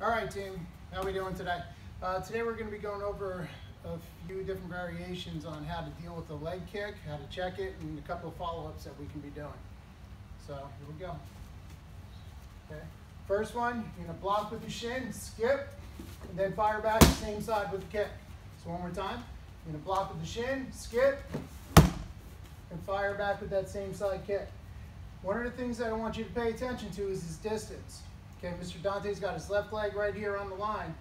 All right, team. How we doing today? Uh, today we're going to be going over a few different variations on how to deal with the leg kick, how to check it, and a couple of follow-ups that we can be doing. So here we go. Okay. First one, you're going to block with your shin, skip, and then fire back the same side with the kick. So one more time. You're going to block with the shin, skip, and fire back with that same side kick. One of the things that I want you to pay attention to is his distance. Okay, Mr. Dante's got his left leg right here on the line.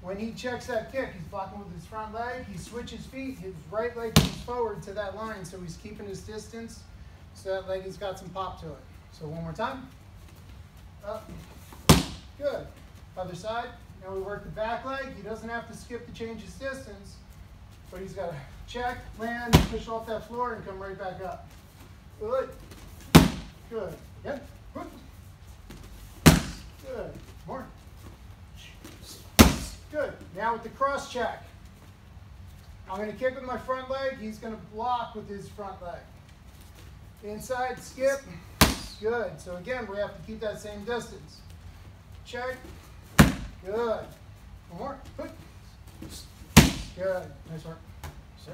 When he checks that kick, he's blocking with his front leg. He switches feet. His right leg comes forward to that line, so he's keeping his distance. So that leg has got some pop to it. So one more time. Up. Good. Other side. Now we work the back leg. He doesn't have to skip to change his distance, but he's got to check, land, push off that floor, and come right back up. Good. Good. Yep. Good. Good. More. Good. Now with the cross check. I'm going to kick with my front leg. He's going to block with his front leg. Inside skip. Good. So again, we have to keep that same distance. Check. Good. One more. Good. Nice work. Sir.